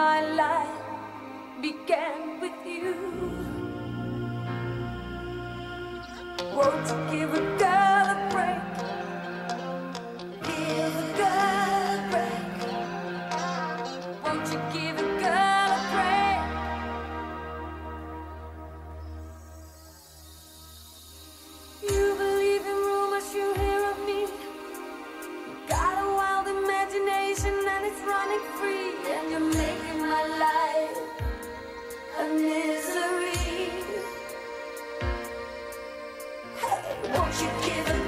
my life began with you. Won't you give a girl a break? Give a girl a break. Won't you give a girl a break? You believe in rumors you hear of me. You got a wild imagination and it's running free. Won't you give